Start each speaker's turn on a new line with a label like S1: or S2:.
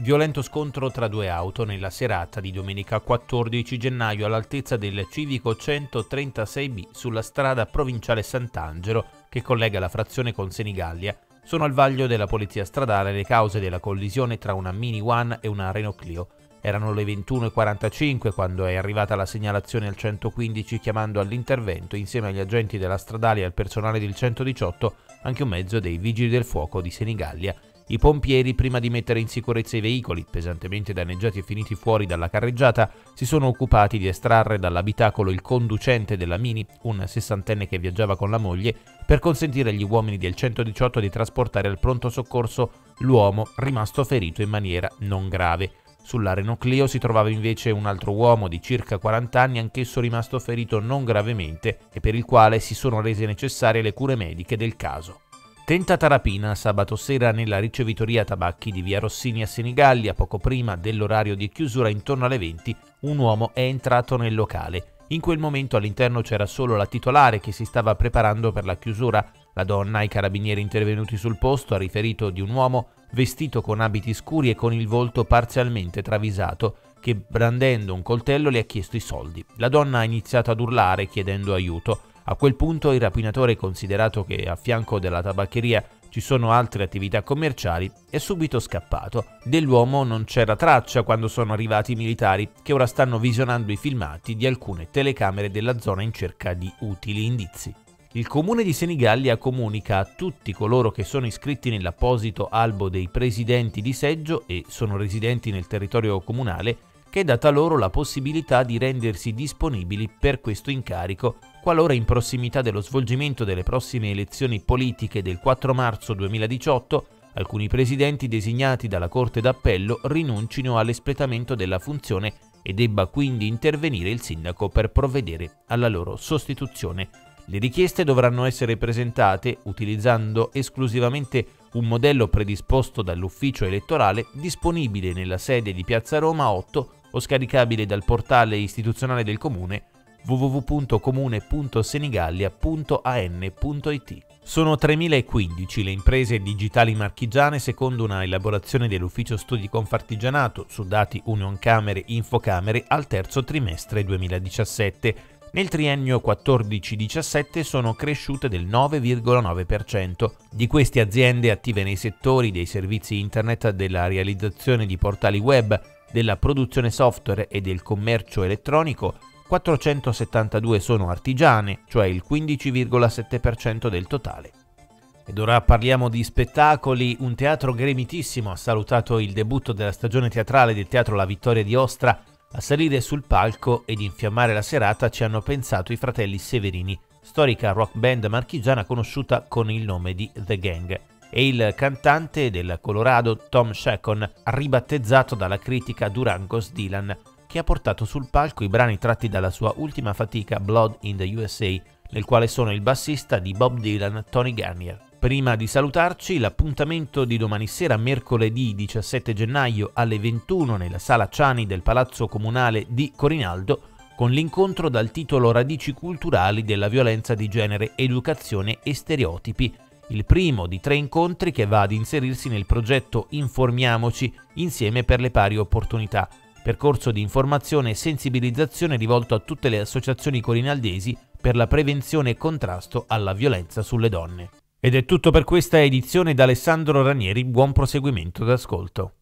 S1: Violento scontro tra due auto nella serata di domenica 14 gennaio all'altezza del civico 136B sulla strada provinciale Sant'Angelo che collega la frazione con Senigallia. Sono al vaglio della polizia stradale le cause della collisione tra una Mini One e una Renault Clio. Erano le 21.45 quando è arrivata la segnalazione al 115 chiamando all'intervento insieme agli agenti della stradale e al personale del 118 anche un mezzo dei vigili del fuoco di Senigallia. I pompieri, prima di mettere in sicurezza i veicoli, pesantemente danneggiati e finiti fuori dalla carreggiata, si sono occupati di estrarre dall'abitacolo il conducente della Mini, un sessantenne che viaggiava con la moglie, per consentire agli uomini del 118 di trasportare al pronto soccorso l'uomo rimasto ferito in maniera non grave. Sulla Renault Clio si trovava invece un altro uomo di circa 40 anni, anch'esso rimasto ferito non gravemente e per il quale si sono rese necessarie le cure mediche del caso. Tentata rapina sabato sera nella ricevitoria tabacchi di via Rossini a Senigallia, poco prima dell'orario di chiusura intorno alle 20, un uomo è entrato nel locale. In quel momento all'interno c'era solo la titolare che si stava preparando per la chiusura. La donna, i carabinieri intervenuti sul posto, ha riferito di un uomo vestito con abiti scuri e con il volto parzialmente travisato, che brandendo un coltello le ha chiesto i soldi. La donna ha iniziato ad urlare chiedendo aiuto. A quel punto il rapinatore, considerato che a fianco della tabaccheria ci sono altre attività commerciali, è subito scappato. Dell'uomo non c'era traccia quando sono arrivati i militari, che ora stanno visionando i filmati di alcune telecamere della zona in cerca di utili indizi. Il comune di Senigallia comunica a tutti coloro che sono iscritti nell'apposito albo dei presidenti di seggio e sono residenti nel territorio comunale che è data loro la possibilità di rendersi disponibili per questo incarico qualora in prossimità dello svolgimento delle prossime elezioni politiche del 4 marzo 2018 alcuni presidenti designati dalla Corte d'Appello rinuncino all'espletamento della funzione e debba quindi intervenire il sindaco per provvedere alla loro sostituzione. Le richieste dovranno essere presentate utilizzando esclusivamente un modello predisposto dall'ufficio elettorale disponibile nella sede di Piazza Roma 8 o scaricabile dal portale istituzionale del comune www.comune.senigallia.an.it. Sono 3.015 le imprese digitali marchigiane secondo una elaborazione dell'Ufficio Studi Confartigianato su dati Union Camere Infocamere al terzo trimestre 2017. Nel triennio 14-17 sono cresciute del 9,9%. Di queste aziende attive nei settori dei servizi internet, della realizzazione di portali web, della produzione software e del commercio elettronico, 472 sono artigiane, cioè il 15,7% del totale. Ed ora parliamo di spettacoli. Un teatro gremitissimo ha salutato il debutto della stagione teatrale del Teatro La Vittoria di Ostra. A salire sul palco ed infiammare la serata ci hanno pensato i fratelli Severini, storica rock band marchigiana conosciuta con il nome di The Gang, e il cantante del Colorado Tom Shacon, ribattezzato dalla critica Durangos Dylan, che ha portato sul palco i brani tratti dalla sua ultima fatica Blood in the USA, nel quale sono il bassista di Bob Dylan Tony Garnier. Prima di salutarci, l'appuntamento di domani sera, mercoledì 17 gennaio alle 21 nella sala Ciani del Palazzo Comunale di Corinaldo, con l'incontro dal titolo Radici culturali della violenza di genere, educazione e stereotipi, il primo di tre incontri che va ad inserirsi nel progetto Informiamoci insieme per le pari opportunità, percorso di informazione e sensibilizzazione rivolto a tutte le associazioni corinaldesi per la prevenzione e contrasto alla violenza sulle donne. Ed è tutto per questa edizione da Alessandro Ranieri, buon proseguimento d'ascolto.